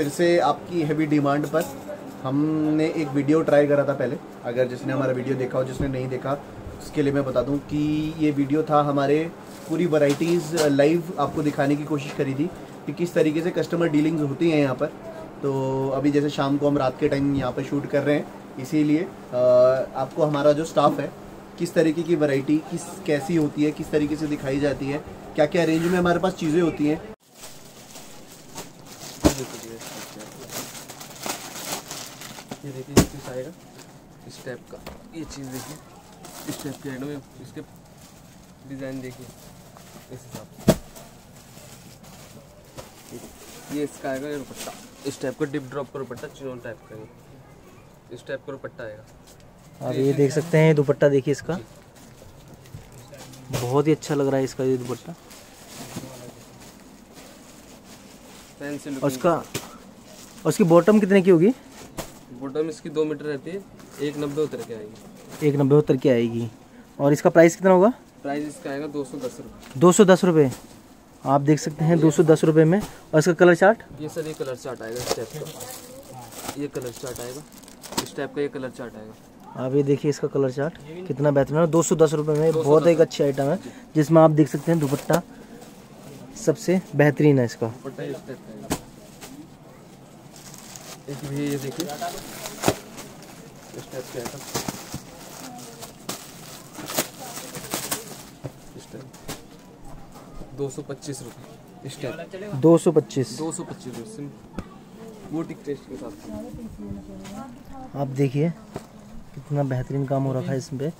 फिर से आपकी हैवी डिमांड पर हमने एक वीडियो ट्राई करा था पहले। अगर जिसने हमारा वीडियो देखा हो, जिसने नहीं देखा, उसके लिए मैं बता दूँ कि ये वीडियो था हमारे पूरी वैरायटीज़ लाइव आपको दिखाने की कोशिश करी थी कि किस तरीके से कस्टमर डीलिंग्स होती हैं यहाँ पर। तो अभी जैसे शाम को हम रात के टाइम यहाँ पर शूट कर रहे हैं, इसीलिए आपको हमारा जो स्टाफ है, किस तरीके की वैरायटी किस, कैसी होती है, किस तरीके से दिखाई जाती है क्या क्या रेंज में हमारे पास चीज़ें होती हैं। ये देखिए पीस आएगा इस टाइप का। ये चीज़ देखिए इस टाइप के एंड में इसके डिज़ाइन देखिए इस हिसाब से। ये इसका आएगा ये दुपट्टा। इस टाइप का डिप ड्रॉप का दुपट्टा चिनोन टाइप का ये। इस टाइप का दुपट्टा आएगा। आप ये देख सकते हैं दुपट्टा देखिए इसका। बहुत ही अच्छा लग रहा है इसका ये दुपट्टा। और उसका और उसकी बॉटम कितने की होगी? बॉटम इसकी दो मीटर रहती है एक नब्बे उतर के आएगी। एक नब्बे उतर के आएगी। और इसका प्राइस कितना होगा? प्राइस इसका आएगा दो सौ दस रुपये दो सौ दस रुपये आप देख सकते हैं दो सौ दस रुपये में। और इसका कलर चार्ट ये सर ये कलर चार्ट आएगा इस टाइप का। ये कलर चार्ट आएगा। इस टाइप का ये कलर चार्ट आएगा। आप ये देखिए इसका कलर चार्ट कितना बेहतरीन है। दो सौ दस रुपये में बहुत एक अच्छी आइटम है जिसमें आप देख सकते हैं दुपट्टा सबसे बेहतरीन है इसका दुपट्टा इस टाइप का आएगा एक भी ये देखिए। इस टाइप का आएगा इस टाइप दो सौ पच्चीस रुपये इस टाइप दो सौ पच्चीस। दो सौ पच्चीस रुपये सिम। बोटिक टेस्ट के साथ। आप देखिए कितना बेहतरीन काम हो रखा है इसमें।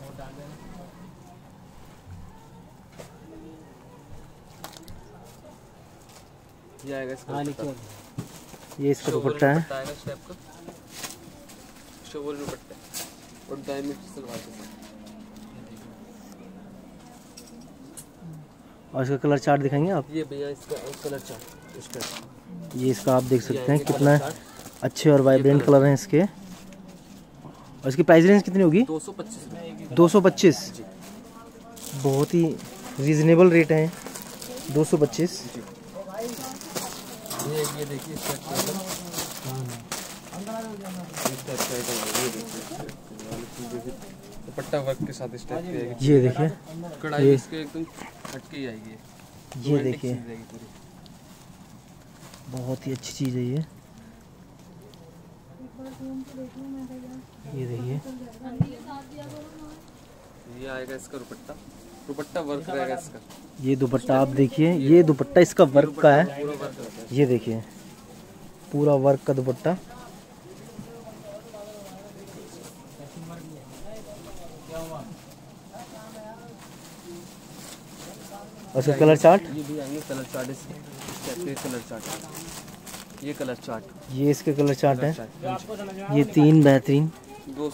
ये आएगा इसका दुपट्टा। ये इसका दुपट्टा है। शोभन दुपट्टा और डायमंड सलवार और इसका कलर चार्ट दिखाएँगे आप? ये भैया इसका कलर चार्ट इस टाइप ये इसका आप देख सकते हैं कितना अच्छे और वाइब्रेंट कलर हैं इसके। और इसकी प्राइस रेंज कितनी होगी? दो सौ पच्चीस रुपये दो सौ पच्चीस? जी। बहुत ही रीजनेबल रेट है। दो सौ पच्चीस पच्चीस ये ये देखिए इस टाइप का आइटम इस टाइप का आइटम ये देखिए देखिए दुपट्टा वर्क के साथ इस टाइप की आएगी ये देखिए। कढ़ाई इसके एकदम हटके ही आएगी। ये देखिए। बहुत ही अच्छी चीज़ है ये। ये देखिए। ये आएगा इसका दुपट्टा। दुपट्टा वर्क रहेगा इसका। ये दुपट्टा आप देखिए ये दुपट्टा इसका वर्क का है। ये देखिए पूरा वर्क का दुपट्टा। और इसका कलर चार्ट ये भी आएँगे कलर चार्ट इसके कलर चार्ट ये कलर चार्ट ये इसके कलर चार्ट है। ये तीन बेहतरीन। दो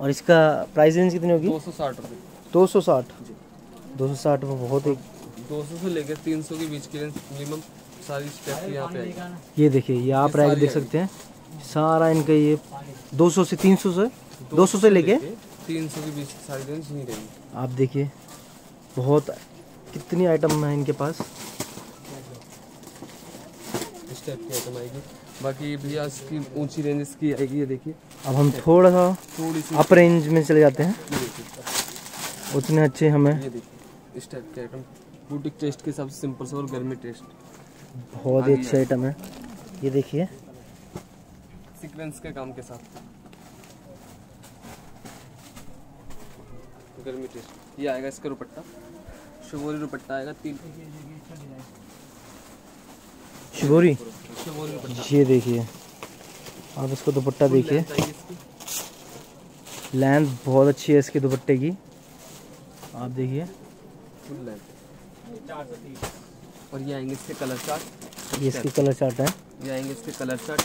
और इसका प्राइस रेंज कितनी होगी? दो सौ साठ रुपये दो सौ साठ। दो सौ साठ में बहुत एक दो सौ से लेकर तीन सौ के बीच के मिनिमम सारी स्टेप की यहाँ पे आएगी। ये देखिए ये आप रैक देख सकते हैं। सारा इनका ये 200 से 300 से 200 से लेके तीन सौ के बीच की सारी रेंज नहीं रहेगी। आप देखिए बहुत कितनी आइटम है इनके पास? इस टाइप की आइटम आएगी। बाकी भैया इसकी ऊँची रेंज इसकी आएगी ये देखिए। अब हम थोड़ा सा थोड़ी सी अप रेंज में चले जाते हैं। उतने अच्छे हमें इस टाइप के आइटम बुटीक टेस्ट के हिसाब से सिंपल सा और गर्मी टेस्ट बहुत ही अच्छे आइटम है। ये देखिए। सीक्वेंस के काम के साथ। गर्मी टेस्ट ये आएगा इसका दुपट्टा। शिवोरी दुपट्टा आएगा। तीन। शिवोरी? ये देखिए। आप इसको दुपट्टा देखिए। लेंथ बहुत अच्छी है इसके दुपट्टे की। आप देखिए। फुल लेंथ और ये आएँगे इसके कलर चार्ट ये इसकी कलर चार्ट है। ये आएँगे इसके कलर चार्ट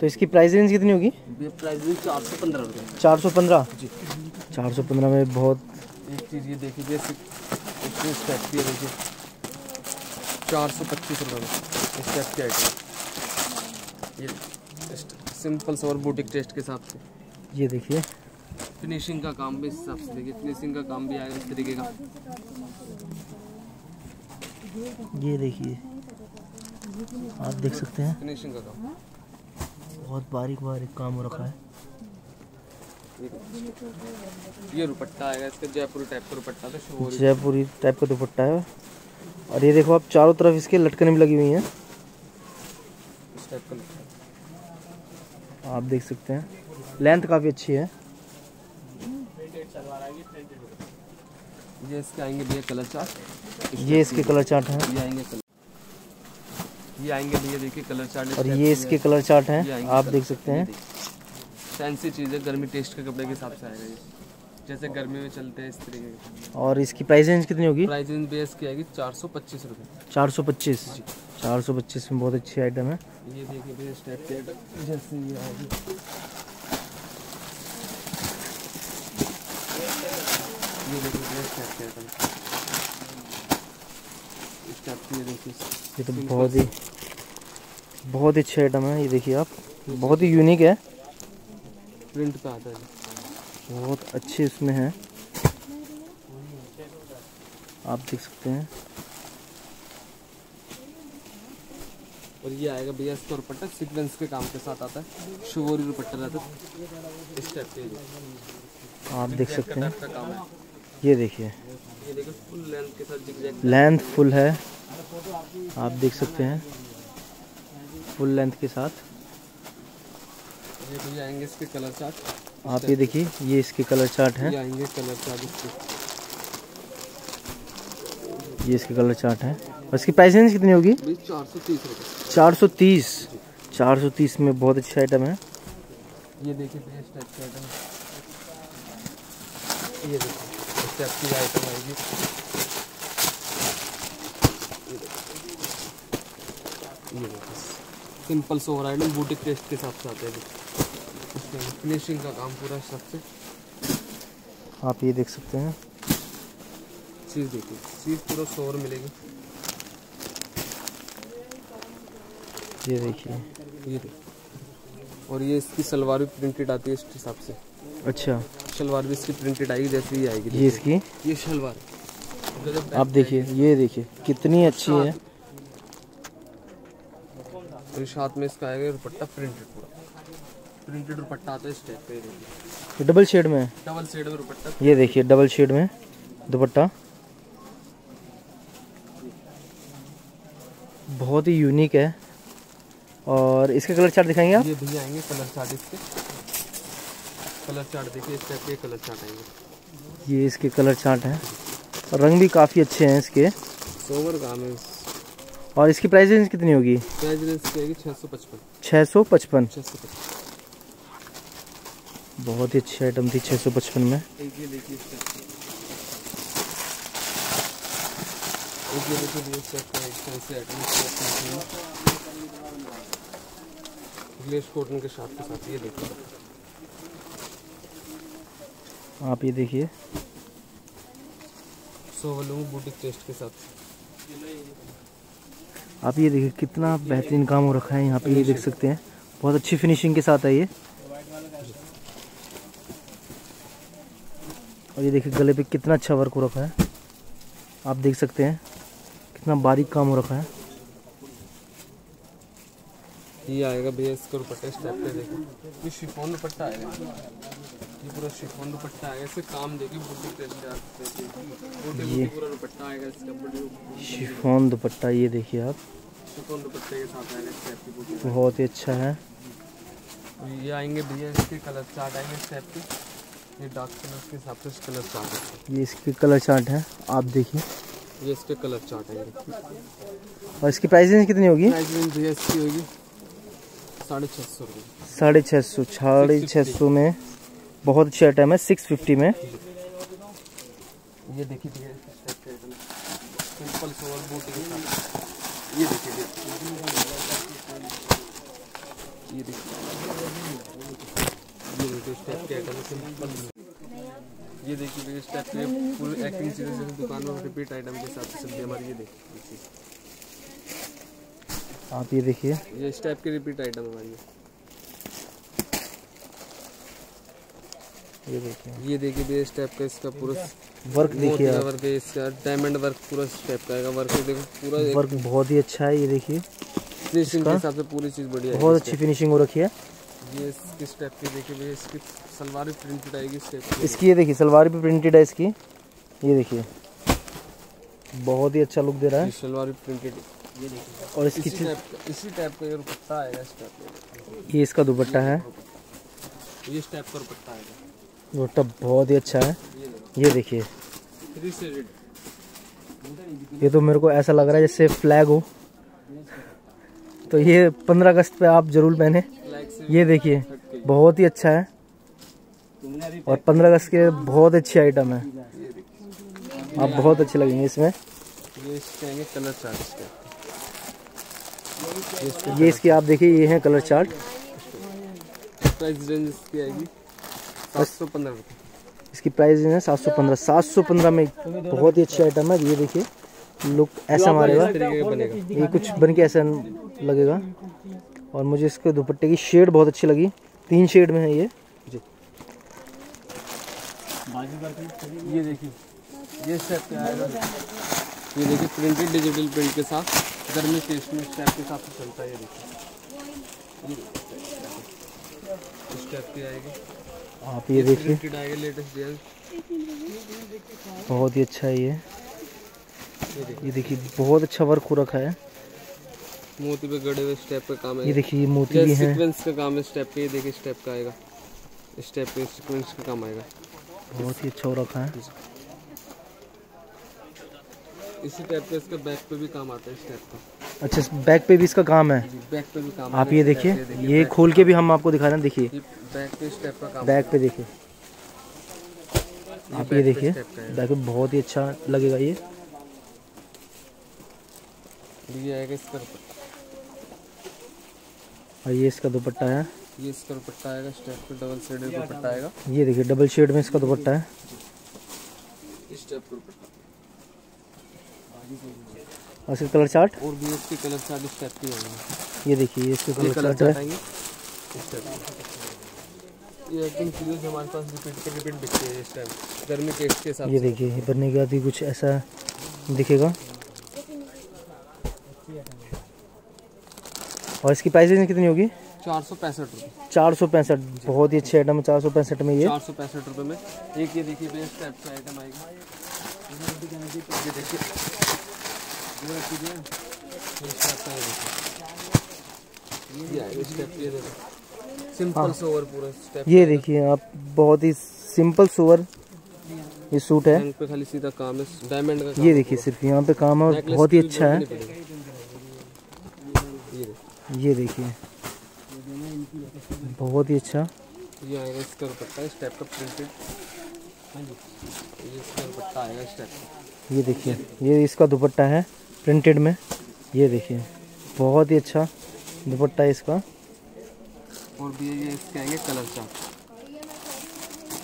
तो इसकी प्राइस रेंज कितनी होगी? प्राइस भी चार सौ पंद्रह रुपये चार सौ पंद्रह? जी. चार सौ पंद्रह में बहुत एक चीज़ ये देखिए जैसे इस टाइप की है देखिए। चार सौ पच्चीस रुपये में इस टाइप की आइटम ये सिंपल सा और बुटीक टेस्ट के हिसाब से. ये देखिए। फिनिशिंग का काम भी इस हिसाब से देखिए फिनिशिंग का काम भी आएगा इस तरीके का। ये देखिए आप देख सकते हैं। फिनिशिंग का काम। बहुत बारीक बारीक काम हो रखा है। ये दुपट्टा आएगा इसका जयपुरी टाइप का दुपट्टा तो जयपुरी टाइप का दुपट्टा है। और ये देखो आप चारों तरफ़ इसके लटकन भी लगी हुई हैं। इस टाइप का है आप देख सकते हैं। लेंथ काफ़ी अच्छी है। ये इसके आएँगे भैया कलर चार्ट। ये इसके कलर चार्ट हैं। ये आएँगे कलर ये आएँगे भैया देखिए कलर चार्ट। और ये इसके कलर चार्ट हैं आप देख सकते हैं। फैंसी चीज़ है गर्मी टेस्ट के कपड़े के हिसाब से आएगा ये। जैसे गर्मी में चलते हैं इस तरीके के और इसकी प्राइस रेंज कितनी होगी? प्राइस रेंज बेस की आएगी चार सौ पच्चीस रुपये चार सौ पच्चीस। चार सौ पच्चीस में बहुत अच्छी आइटम है। ये देखिए जैसे ये आएगी। ये के की देखिए तो बहुत ही बहुत ही अच्छी आइटम है ये देखिए आप। बहुत ही यूनिक है। प्रिंट पे आता है। बहुत अच्छे इसमें है। आप देख सकते हैं। और ये आएगा भैया इसका दुपट्टा सीक्वेंस के काम के साथ आता है। शिवोरी दुपट्टा रहता है। इस टाइप के आप देख सकते हैं। का काम है। ये देखिए। लेंथ फुल है। आप देख सकते हैं। फुल लेंथ के साथ। आएँगे इसके कलर चार्ट आप ये देखिए, ये इसके कलर चार्ट हैं। आएँगे कलर चार्ट इसके ये इसके कलर चार्ट हैं। और इसकी प्राइस रेंज कितनी होगी? चार सौ तीस। चार सौ तीस चार सौ तीस में बहुत अच्छी आइटम है। ये देखिए इस टाइप की आइटम ये देखिए। टाइप की आइटम आएगी। ये देखिए सिंपल सोवर आइटम बूटिक टेस्ट के हिसाब से आते हैं इसमें फिनिशिंग का काम पूरा सबसे आप ये देख सकते हैं। चीज़ देखिए चीज़ पूरा सोवर मिलेगी। ये देखिए। ये देखिए। और ये इसकी सलवार भी प्रिंटेड आती है इस हिसाब से। अच्छा। शलवार भी इसकी प्रिंटेड आएगी जैसे ही आएगी। ये इसकी? ये शलवार। आप देखिए ये देखिए कितनी अच्छी है। और इस हाथ में इसका आएगा दुपट्टा प्रिंटेड पूरा। प्रिंटेड दुपट्टा आता है इस टाइप का ये डबल शेड में है? डबल शेड में दुपट्टा। ये देखिए डबल शेड में दुपट्टा। बहुत ही यूनिक है। और इसके कलर चार्ट दिखाएँगे आप? ये भैया आएँगे कलर चार्ट इसके। कलर चार्ट देखिए इस टाइप के कलर चार्ट आएँगे ये। इसके कलर चार्ट हैं। और रंग भी काफ़ी अच्छे हैं इसके। सोवर काम है और इसकी प्राइस रेंज कितनी होगी? प्राइस रेंज की छः सौ पचपन। छः सौ पचपन। बहुत ही अच्छी आइटम थी छः सौ पचपन में। देखिए कॉटन के साथ ये देखिए। आप ये देखिए। बूटिक टेस्ट के साथ। आप ये देखिए कितना बेहतरीन काम हो रखा है यहाँ पे ये देख सकते हैं। बहुत अच्छी फिनिशिंग के साथ है ये। और ये देखिए गले पे कितना अच्छा वर्क हो रखा है। आप देख सकते हैं कितना बारीक काम हो रखा है। ये आएगा भैया इसका दुपट्टा इस टाइप का देखिए ये शिफॉन दुपट्टा आएगा। ये पूरा शिफॉन दुपट्टा आएगा। इससे काम देखिए। ये- पूरा दुपट्टा आएगा इसका बड़ी शिफॉन दुपट्टा ये देखिए आप। शिफॉन दुपट्टे के साथ आएगा इस टाइप की बहुत ही अच्छा है। ये आएँगे भैया इसके कलर चार्ट आएँगे इस टाइप के। ये डार्क कलर के हिसाब से कलर चार्ट है। ये इसके कलर चार्ट है आप देखिए। ये इसके कलर चार्ट आएँगे और इसकी प्राइस रेंज कितनी होगी? प्राइस रेंज भैया इसकी होगी। साढ़े छः सौ। साढ़े छः सौ साढ़े छः सौ में बहुत अच्छी आइटम है सिक्स फिफ्टी में। ये देखिए सिंपल सोवर बूटी ये देखिए ये देखिए। ये देखिए, इस टाइप के फुल एक्टिंग जैसे दुकान में रिपीट आइटम के साथ हमारी, ये देखिए। आप ये देखिए। ये इस टाइप की रिपीट आइटम हमारी है। ये देखिए। ये देखिए भैया इस टाइप का इसका पूरा वर्क देखिए आप। वर्क है इसका। डायमंड वर्क पूरा इस टाइप का आएगा। वर्क देखो पूरा वर्क बहुत ही अच्छा है ये देखिए। फिनिशिंग के हिसाब से पूरी चीज़ बढ़िया है बहुत अच्छी फिनिशिंग हो रखी है। ये इसकी स्टेप की देखिए भैया इसकी सलवार भी प्रिंटेड आएगी स्टेप की। इसकी ये देखिए सलवार भी प्रिंटेड है इसकी। ये देखिए। बहुत ही अच्छा लुक दे रहा है। सलवार भी प्रिंटेड और इसकी इसी टाइप का इसी टाइप का ये दुपट्टा आएगा इस टाइप ये इसका दुपट्टा है। ये इस टाइप का दुपट्टा आएगा। दुपट्टा बहुत ही अच्छा है। ये देखिए। ये तो मेरे को ऐसा लग रहा है जैसे फ्लैग हो। तो ये पंद्रह अगस्त पे आप ज़रूर पहने। ये देखिए बहुत ही अच्छा है। और पंद्रह अगस्त के बहुत अच्छी आइटम है। आप बहुत अच्छे लगेंगे इसमें। ये इसके आएँगे कलर चार्ट ये इसकी आप देखिए ये है कलर चार्ट प्राइस रेंज इसकी आएगी सात सौ पंद्रह इसकी प्राइस रेंज है सात सौ पंद्रह। सात सौ पंद्रह में बहुत ही अच्छी आइटम है ये देखिए। लुक ऐसा मारेगा। ये कुछ बन के ऐसा लगेगा। और मुझे इसके दुपट्टे की शेड बहुत अच्छी लगी। तीन शेड में है ये। ये देखिए ये देखिए प्रिंटेड डिजिटल प्रिंट के साथ। गर्मी टेस्ट में स्टेप के साथ चलता है ये देखिए स्टेप की आएगी। आप ये देखिए। लेटेस्ट बहुत ही अच्छा है ये। ये देखिए। बहुत अच्छा वर्क हो रखा है। मोती पे गड़े हुए स्टेप का काम है ये देखिए ये मोती भी है। सीक्वेंस का काम है स्टेप पे ये देखिए स्टेप का आएगा। स्टेप पे सीक्वेंस का काम आएगा। बहुत ही अच्छा हो रखा है। इसी टाइप का इसका बैक पे भी काम आता है स्टेप का। अच्छा बैक पे भी इसका काम है? बैक पे भी काम आप ये देखिए ये खोल के भी हम आपको दिखा रहे हैं देखिए। बैक पे स्टेप का काम बैक पे देखिए। आप ये देखिए बैक पे बहुत ही अच्छा लगेगा ये। ये आएगा इसका और ये इसका दुपट्टा है। ये इसका दुपट्टा आएगा स्टेप पे डबल शेडेड दुपट्टा आएगा। ये देखिए डबल शेड में इसका दुपट्टा है। इस टाइप का दुपट्टा। और इसका कलर चार्ट और भी इसके कलर चार्ट इस टाइप के आएँगे ये देखिए इसका कलर कलर चार्ट है। ये एक्टिंग सीरीज़ हमारे पास रिपीट के रिपीट बिकते हैं इस टाइम गर्मी टेस्ट के हिसाब ये देखिए ये बनने के बाद भी कुछ ऐसा दिखेगा। और इसकी प्राइस रेंज कितनी होगी? चार सौ पैंसठ रुपये चार सौ पैंसठ बहुत ही अच्छी आइटम है चार सौ पैंसठ में ये। चार सौ पैंसठ रुपये में। एक ये देखिए बेस्ट टाइप का आइटम आएगा। ये देखिए सिंपल सोवर पूरा स्टेप ये आप बहुत ही सिंपल सोवर ये सूट है। पे खाली सीधा काम है डायमंड का ये देखिए सिर्फ़ यहाँ पे काम है और बहुत ही अच्छा है। ये देखिए। बहुत ही अच्छा। ये आएगा इसका दुपट्टा इस टाइप का प्रिंटेड ये इसका दुपट्टा आएगा इस टाइप का। ये देखिए ये इसका दुपट्टा है। प्रिंटेड में। ये देखिए बहुत ही अच्छा दुपट्टा है इसका। और भी ये इसके आएँगे कलर चार्ट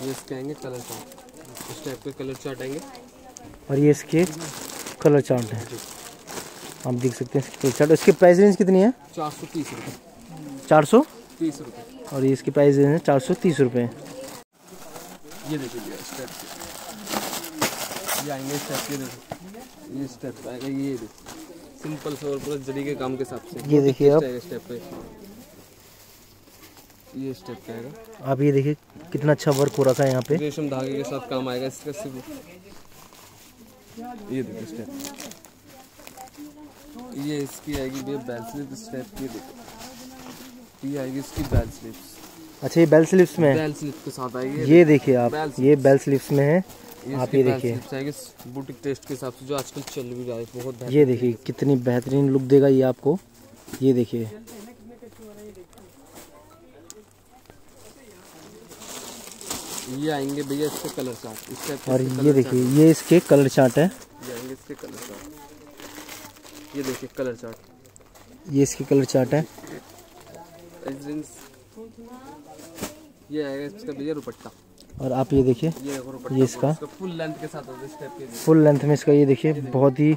ये इसके आएँगे कलर चार्ट इस टाइप के कलर चार्ट आएँगे। और ये इसके कलर चार्ट है। आप देख सकते हैं इसके कलर चार्ट इसकी प्राइस रेंज कितनी है? चार सौ तीस रुपये चार सौ? तीस रुपये और ये इसकी प्राइस रेंज है चार सौ तीस रुपये ये देखिए ये आएँगे इस टाइप के देखो ये का आएगा ये देखो। सिंपल से और पूरा जरी के काम के हिसाब से। ये देखिए आप। इस टाइप पे? ये इस टाइप आएगा। आप ये देखिए कितना अच्छा वर्क हो रखा है यहाँ पे। रेशम धागे के साथ काम आएगा इसका सिर्फ़ ये देखो स्टेप ये इसकी आएगी भैया बेल स्लिप स्टेप की देखो ये आएगी इसकी बेल स्लिप्स अच्छा ये बेल स्लिप्स में बेल स्लिप के साथ आएगी ये देखिए। आप ये बेल स्लिप्स में है। ये आप ये देखिए। बुटीक टेस्ट के हिसाब से जो आजकल चल भी रहा है बहुत ये देखिए कितनी बेहतरीन लुक देगा ये आपको। ये देखिए। ये आएँगे भैया इसके कलर चार्ट इस टाइप और ये देखिए ये इसके कलर चार्ट है। ये आएँगे इसके कलर चार्ट ये देखिए कलर चार्ट ये इसके कलर चार्ट है। ये आएगा इसका भैया दुपट्टा। और आप ये देखिए ये इसका? फुल लेंथ के साथ इस के फुल लेंथ में इसका ये देखिए बहुत ही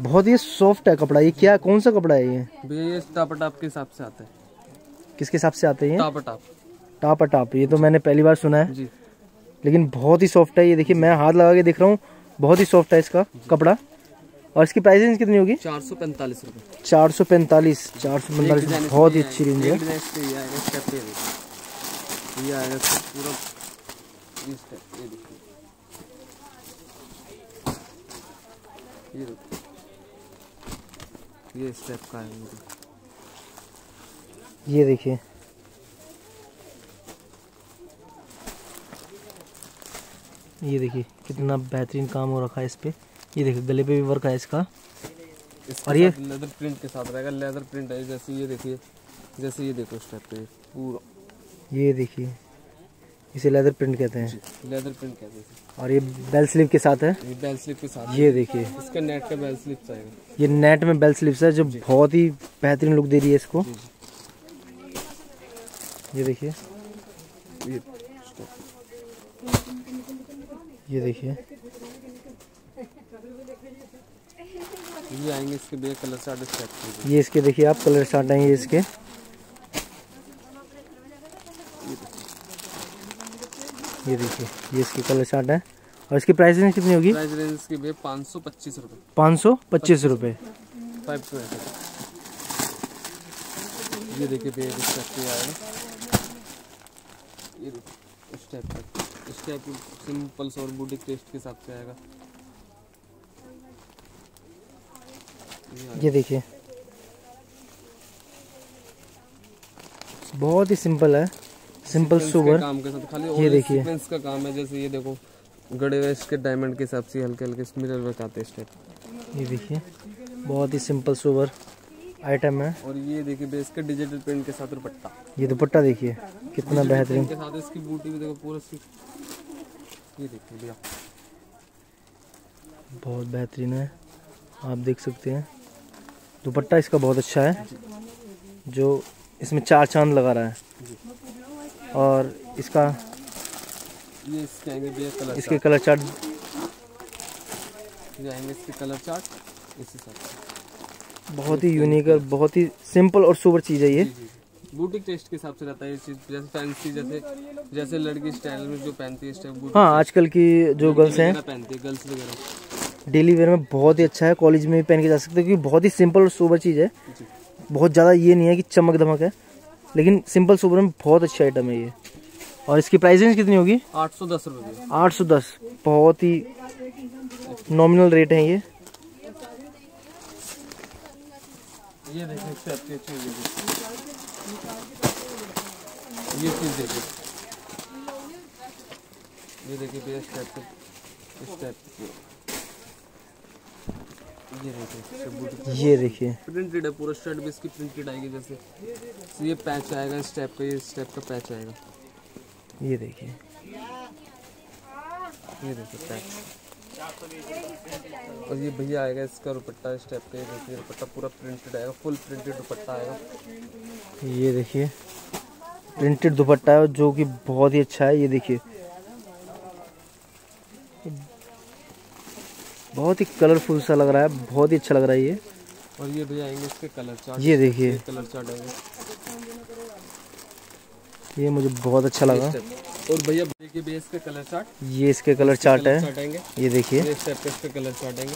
बहुत ही सॉफ्ट है कपड़ा। ये क्या कौन सा कपड़ा है ये? ये टाप टाप के हिसाब से आता है। किसके हिसाब से आते हैं टाप टाप टाप टाप ये तो मैंने पहली बार सुना है। जी। लेकिन बहुत ही सॉफ्ट है ये। देखिए मैं हाथ लगा के देख रहा हूँ बहुत ही सॉफ्ट है इसका कपड़ा। और इसकी प्राइस रेंज कितनी होगी? चार सौ पैंतालीस रुपये चार सौ पैंतालीस चार सौ पैंतालीस बहुत ही अच्छी रेंज है। ये स्टेप देखिए। ये का है ये ये देखिए। ये देखिए कितना बेहतरीन काम हो रखा है इस पे। ये देखिए गले पे भी वर्क है इसका। और ये- लेदर प्रिंट के साथ रहेगा। लेदर प्रिंट है जैसे ये देखिए जैसे ये देखो स्टेप पे पूरा। ये देखिए। इसे लेदर प्रिंट कहते हैं। लेदर प्रिंट कहते हैं। और ये बेल स्लीव के साथ है। ये बेल स्लिप के साथ ये देखिए। इसका नेट का बेल स्लिप आएगा ये नेट में बेल स्लीव्स है जो बहुत ही बेहतरीन लुक दे रही है इसको। ये देखिए। ये देखिए। ये आएँगे इसके बे कलर के ये इसके देखिए आप कलर स्टार्ट आएँगे इसके। ये देखिए ये इसकी कलर स्टार्ट है। और इसकी प्राइस रेंज कितनी होगी? प्राइस रेंज इसकी बे पाँच सौ पच्चीस रुपये पाँच सौ पच्चीस रुपये फाइव टू एट ये देखिए बे स्टेप पे आएगा ये देखिए स्टेप पे। स्टेप सिंपल और बूटी टेस्ट के हिसाब से आएगा। ये देखिए। बहुत ही सिंपल है। सिंपल काम के साथ खाली ये देखिए। का काम है जैसे ये देखो गड़े हुए इसके डायमंड के हिसाब से हल्के हल्के मिरर वर्क आते हैं स्टेप ये देखिए बहुत ही सिंपल सुबर आइटम है। और ये देखिए बेस के डिजिटल प्रिंट के साथ दुपट्टा। ये दुपट्टा देखिए कितना बेहतरीन। के साथ इसकी बूटी भी देखो पूरा सी ये देखिए भैया। बहुत बेहतरीन है आप देख सकते हैं। दुपट्टा इसका बहुत अच्छा है जो इसमें चार चाँद लगा रहा है। और इसका ये इसके आएँगे कलर इसके कलर चार्ट। चार्ट ये आएँगे इसके कलर चार्ट इस हिसाब बहुत ही यूनिक और बहुत ही सिंपल और सुपर चीज़ है ये। बूटिक टेस्ट के हिसाब से रहता है ये चीज़ जैसे फैंसी जैसे जैसे लड़की स्टाइल में जो पहनती है हाँ आजकल की जो गर्ल्स हैं। पहनती है गर्ल्स वगैरह। डेली वेयर में बहुत ही अच्छा है कॉलेज में भी पहन के जा सकते हैं क्योंकि बहुत ही सिंपल और सुपर चीज़ है। बहुत ज़्यादा ये नहीं है कि चमक धमक है। लेकिन सिंपल सुपर में बहुत अच्छा आइटम है ये। और इसकी प्राइस रेंज कितनी होगी? आठ सौ दस रुपये आठ सौ दस। बहुत ही नॉमिनल रेट है ये। ये देखिए इससे अच्छी अच्छी देखिए ये चीज़ देखिए। ये देखिए भैया स्टेप स्टेप ये देखिए ये देखिए प्रिंटेड है। पूरा शर्ट भी इसकी प्रिंटेड आएगी जैसे। तो ये पैच आएगा स्टेप का ये स्टेप का पैच आएगा। ये देखिए। ये देखिए पैच और ये भैया आएगा इसका दुपट्टा स्टेप का ये देखिए दुपट्टा पूरा प्रिंटेड आएगा फुल प्रिंटेड दुपट्टा आएगा। ये देखिए प्रिंटेड दुपट्टा है जो कि बहुत ही अच्छा है। ये देखिए बहुत ही कलरफुल सा लग रहा है बहुत ही अच्छा लग रहा है ये। और ये भैया आएँगे इसके कलर चार्ट ये देखिए। कलर चार्ट आएँगे। ये मुझे बहुत अच्छा लगा। और भैया देखिए भैया इसके कलर चार्ट ये इसके कलर चार्ट है। ये देखिए। इसके कलर चार्ट आएँगे।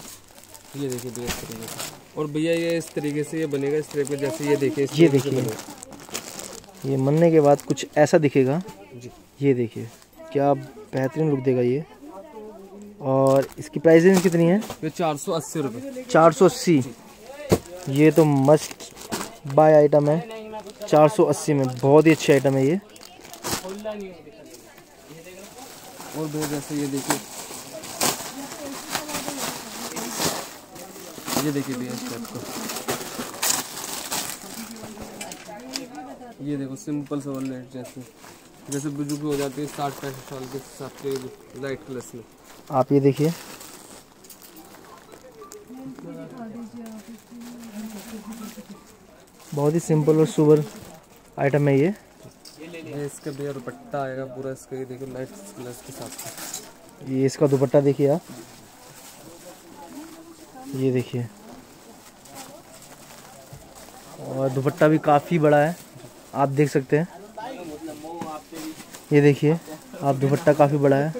ये देखिए भैया इस तरीके से। और भैया ये इस तरीके से ये बनेगा इस तरीके जैसे ये देखिए ये देखिए। ये मनने के बाद कुछ ऐसा दिखेगा। जी। ये देखिए क्या बेहतरीन लुक देगा ये। और इसकी प्राइस रेंज कितनी है? ये चार सौ अस्सी रुपये चार सौ अस्सी। ये तो मस्ट बाय आइटम है। चार सौ अस्सी में बहुत ही अच्छी आइटम है ये। और भैया जैसे ये देखिए। ये देखिए भैया ये देखो सिंपल सा नेट जैसे। जैसे बुज़ुर्ग हो जाती है साठ पैंसठ साल के हिसाब से लाइट कलर्स में। आप ये देखिए। बहुत ही सिंपल और सुपर आइटम है ये। ये इसका भैया दुपट्टा आएगा पूरा इसका ये देखो लाइट कलर्स के साथ। ये इसका दुपट्टा देखिए आप। ये देखिए। और दुपट्टा भी काफ़ी बड़ा है आप देख सकते हैं। ये देखिए आप दुपट्टा काफ़ी बड़ा है।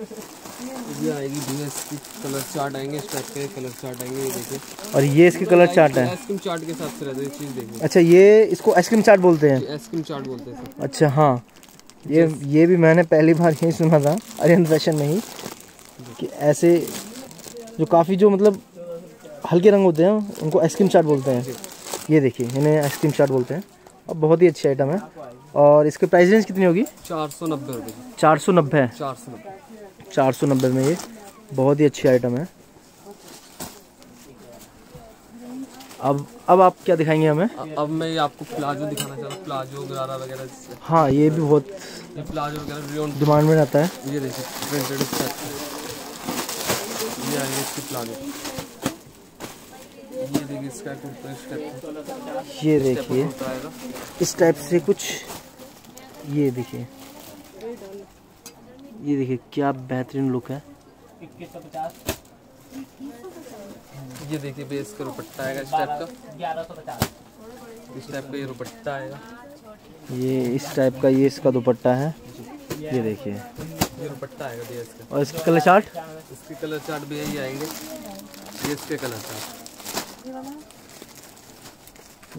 ये आएगी भैया इसकी कलर चार्ट आएँगे इस टाइप के कलर चार्ट आएँगे ये देखिए। और ये इसके कलर चार्ट है? आइसक्रीम चार्ट के साथ से रहता है चीज़ देखिए अच्छा ये इसको आइसक्रीम चाट बोलते हैं? आइसक्रीम चार्ट बोलते हैं अच्छा हाँ। ये ये भी मैंने पहली बार यही सुना था अरियन फ़ैशन में ही कि ऐसे जो काफ़ी जो मतलब हल्के रंग होते हैं उनको आइसक्रीम चाट बोलते हैं। ये देखिए इन्हें आइसक्रीम चाट बोलते हैं। और बहुत ही अच्छी आइटम है। और इसकी प्राइस रेंज कितनी होगी? चार सौ नब्बे रुपये चार सौ नब्बे। चार सौ नब्बे। चार सौ नब्बे में ये बहुत ही अच्छी आइटम है। अब अब आप क्या दिखाएँगे हमें? अ- अब मैं ये आपको प्लाजो दिखाना चाह रहा हूँ प्लाजो गरारा वगैरह हाँ ये भी बहुत ये प्लाजो वगैरह रियोन डिमांड में रहता है। ये देखिए प्रिंटेड ये आएँगे इसकी प्लाजो। ये देखिए इसका कुर्ता इस टाइप का ये देखिए इस टाइप से कुछ ये देखिए। ये देखिए क्या बेहतरीन लुक है। ये देखिए बेस का दुपट्टा आएगा इस टाइप का। इस टाइप का ये दुपट्टा आएगा। ये इस टाइप का ये इसका दुपट्टा है। ये देखिए। ये दुपट्टा आएगा भैया इसका। और इसकी कलर चार्ट इसके कलर चार्ट भी यही आएँगे। ये इसके कलर चार्ट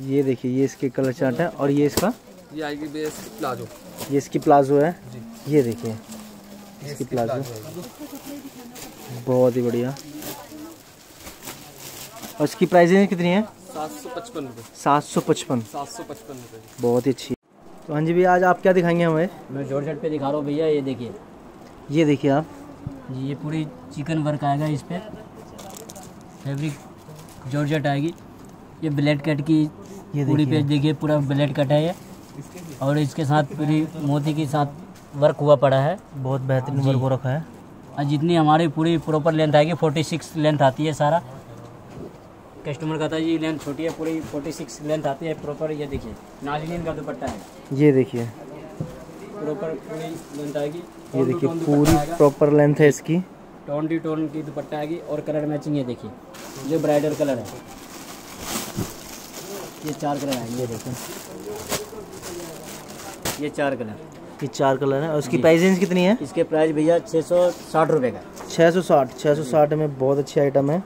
ये देखिए ये इसके कलर चार्ट है। और ये इसका? ये आएगी इसकी प्लाजो। ये इसकी प्लाजो है। जी। ये देखिए। इसकी प्लाजो। बहुत ही बढ़िया। और इसकी प्राइस कितनी है? सात सौ पचपन रुपये सात सौ पचपन। सात सौ पचपन रुपये बहुत ही अच्छी। तो हाँ जी भैया आज आप क्या दिखाएँगे हमें? मैं जॉर्जेट पे दिखा रहा हूँ भैया ये देखिए। ये देखिए आप। जी ये पूरी चिकन वर्क आएगा इस पे। फैब्रिक जॉर्जेट आएगी। ये ब्लेड कट की ये पूरी पेज देखिए पूरा ब्लेड कट है ये। और इसके साथ पूरी मोती के साथ वर्क हुआ पड़ा है। बहुत बेहतरीन। वर्क हो रखा है। और जितनी हमारी पूरी प्रॉपर लेंथ आएगी फोर्टी सिक्स लेंथ आती है सारा। कस्टमर कहता है जी लेंथ छोटी है पूरी फोर्टी सिक्स लेंथ आती है प्रॉपर ये देखिए नाजनीन का दुपट्टा है। ये देखिए। प्रॉपर पूरी लेंथ आएगी ये देखिए पूरी प्रॉपर लेंथ है इसकी। टोन डी टोन की दुपट्टा आएगी और कलर मैचिंग ये देखिए ये ब्राइडल कलर है। ये चार कलर आएँगे। देखिए। ये चार कलर ये चार कलर है और उसकी प्राइस रेंज कितनी है? इसके प्राइस भैया छः सौ साठ रुपये का। छः सौ साठ छः सौ साठ में बहुत अच्छी आइटम है।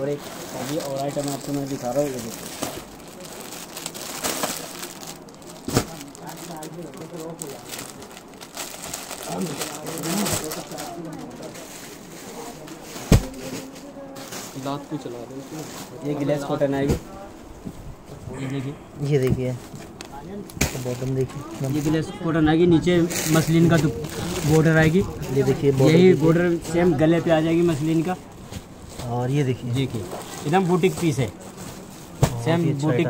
और एक अभी और आइटम आपको मैं दिखा रहा हूँ ये देखिए। दांत को चला हैं। ये ग्लेस कॉटन आएगी ये देखिए ये देखिए। बॉटम देखिए ये ग्लेस आएगी नीचे मसलिन का बॉर्डर आएगी। ये देखिए यही बॉर्डर सेम गले पे आ जाएगी मसलिन का। और ये देखिए। देखिए एकदम बुटीक पीस है। सेम अच्छा बुटीक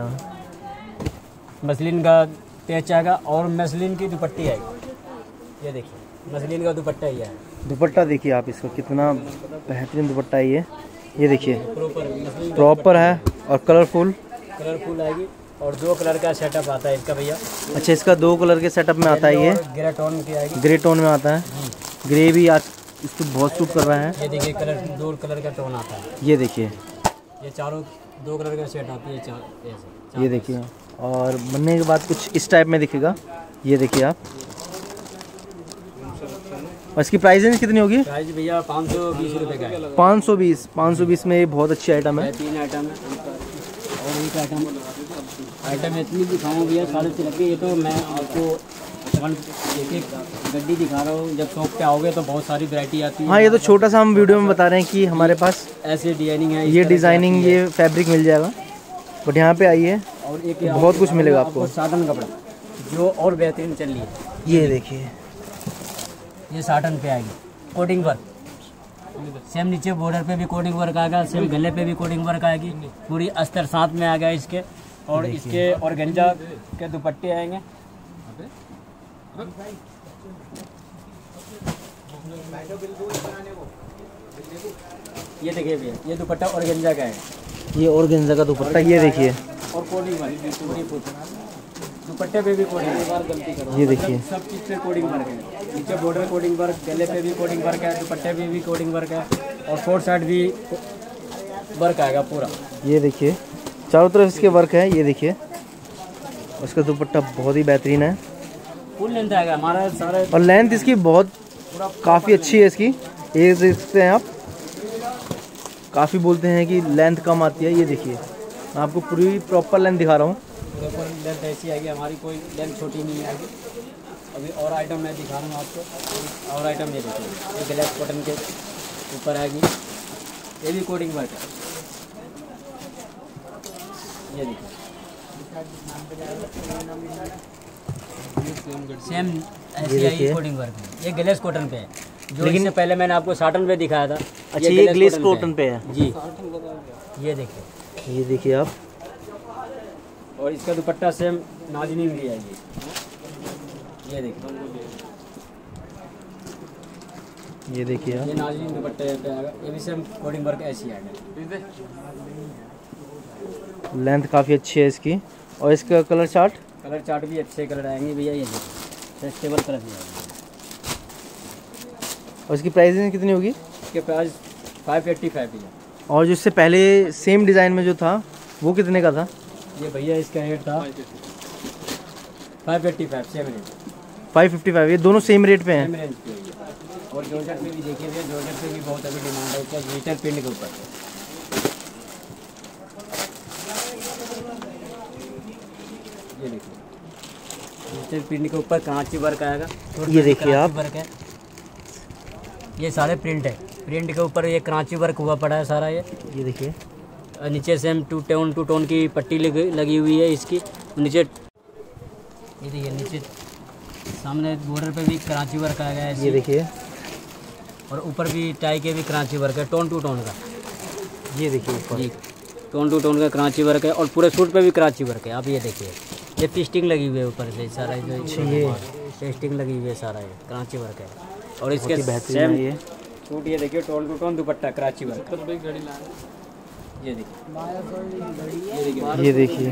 मसलिन का पैच आएगा और मसलिन की दुपट्टी आएगी। ये देखिए मसलिन का दुपट्टा ही है। दुपट्टा देखिए आप इसका कितना बेहतरीन दुपट्टा है ये। ये देखिए। प्रॉपर प्रॉपर है और कलरफुल कलरफुल आएगी। और दो कलर का सेटअप आता है इसका भैया। अच्छा इसका दो कलर के सेटअप में आता है ये। ग्रे टोन की आएगी। ग्रे टोन में आता है। ग्रे भी आज इसको बहुत सूट कर रहा है। ये देखिए कलर दो कलर का टोन आता है। ये देखिए। ये चारों दो कलर का सेट आती है चार ये देखिए। और बनने के बाद कुछ इस टाइप में दिखेगा। ये देखिए आप। और इसकी प्राइस रेंज कितनी होगी? प्राइस भैया पाँच सौ बीस रुपये का है। पाँच सौ बीस। पाँच सौ बीस में ये बहुत अच्छी आइटम है। तीन आइटम है। और एक आइटम आइटम इतनी दिखाऊँ भैया साढ़े तीन की ये तो मैं आपको एक एक गड्डी दिखा रहा हूँ। जब शॉप पे आओगे तो बहुत सारी वैरायटी आती है। हाँ ये तो छोटा सा हम वीडियो में बता रहे हैं कि हमारे पास ऐसे डिज़ाइनिंग है ये डिज़ाइनिंग ये फैब्रिक मिल जाएगा। बट यहाँ पे आइए और एक बहुत कुछ मिलेगा आपको। साटन कपड़ा जो और बेहतरीन चल रही है। ये देखिए। ये साटन पे आएगी। कोटिंग वर्क सेम नीचे बॉर्डर पे भी कोडिंग वर्क आएगा सेम गले पे भी कोडिंग वर्क आएगी। पूरी अस्तर साथ में आ गया इसके। और इसके और गंजा के दुपट्टे आएँगे। ये देखिए भैया ये दुपट्टा और गंजा का है। ये और गेंजा का दुपट्टा ये देखिए। और कोडिंग पूरी दुपट्टे पे भी कोडिंग वर्क गलती करो। ये देखिए। सब चीज़ पे कोडिंग वर्क है। नीचे बॉर्डर कोडिंग वर्क गले पे भी कोडिंग वर्क है दुपट्टे पे भी कोडिंग वर्क है और फोर साइड भी वर्क आएगा पूरा। ये देखिए। चारों तरफ़ इसके वर्क है ये देखिए। उसका दुपट्टा बहुत ही बेहतरीन है। फुल लेंथ आएगा हमारा सारा और लेंथ इसकी बहुत काफ़ी अच्छी है इसकी। ये देख सकते हैं आप। काफ़ी बोलते हैं कि लेंथ कम आती है ये देखिए। मैं आपको पूरी प्रॉपर लेंथ दिखा रहा हूँ। पूरे लेंथ ऐसी आएगी हमारी कोई लेंथ छोटी नहीं आएगी। अभी और आइटम मैं दिखा रहा हूँ आपको। और आइटम ये देखिए ये ग्लैस कॉटन के ऊपर आएगी। ये भी कोडिंग वर्क है। ये देखिए सेम ऐसी। कोडिंग वर्क में ये ग्लेस कॉटन पे है। जो लेकिन- पहले मैंने आपको साटन पे दिखाया था अच्छा, ये ग्लेस कॉटन पे है। जी। ये देखिए। ये देखिए आप। और इसका दुपट्टा सेम नाजनीन भी आएगी ये। ये देखिए। ये देखिए ये नाजनीन दुपट्टे पे आएगा ये भी सेम कोडिंग वर्क ऐसी आएगा लेंथ काफ़ी अच्छी है इसकी। और इसका कलर चार्ट? कलर चार्ट भी अच्छे कलर आएँगे भैया ये देखिए फेस्टिवल कलर भी आएँगे। और इसकी प्राइस कितनी होगी? इसके प्राइस फाइव एट्टी फाइव भैया। और जो इससे पहले सेम डिज़ाइन में जो था वो कितने का था? ये भैया इसका रेट था five eighty five same rate 555 ये दोनों सेम रेट पे हैं। और जॉर्जेट में भी देखिए भैया जॉर्जेट पे भी बहुत अभी डिमांड है। इसका glitter प्रिंट के ऊपर। ये देखिए। प्रिंट के ऊपर कांची वर्क आएगा। ये देखिए आप। वर्क है। ये सारे प्रिंट है। प्रिंट के ऊपर ये क्रांची वर्क हुआ पड़ा है सारा ये। ये देखिए। और नीचे same two tone two tone की पट्टी लगी लगी हुई है इसकी। नीचे ये देखिए नीचे सामने बॉर्डर पे भी कराची वर्क आ गया है ये देखिए। और ऊपर भी टाई के भी कराची वर्क है टोन टू टोन का। ये देखिए जी। टोन टू टोन का कराची वर्क है और पूरे सूट पे भी कराची वर्क है। आप ये देखिए। ये पिस्टिंग लगी हुई है ऊपर से सारा जो ये। पेस्टिंग लगी हुई है सारा ये कराची वर्क है। और इसके बेहतरीन सेम है ये। सूट ये देखिए tone two tone dupatta Karachi work. ये देखिए। ये देखिए। ये देखिए।